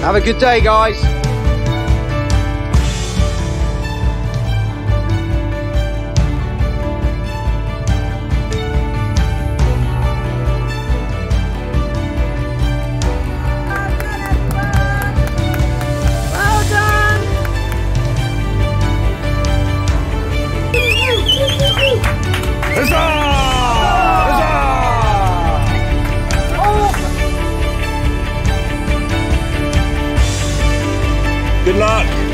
Have a good day, guys. Well done! Huzzah! Good luck.